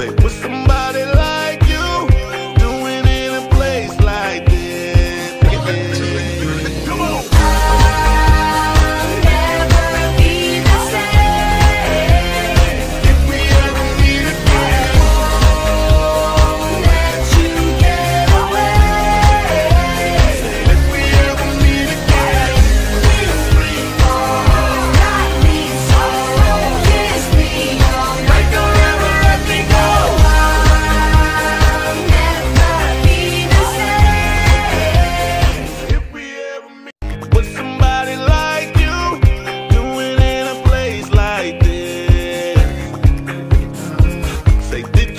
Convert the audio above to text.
say, somebody? They did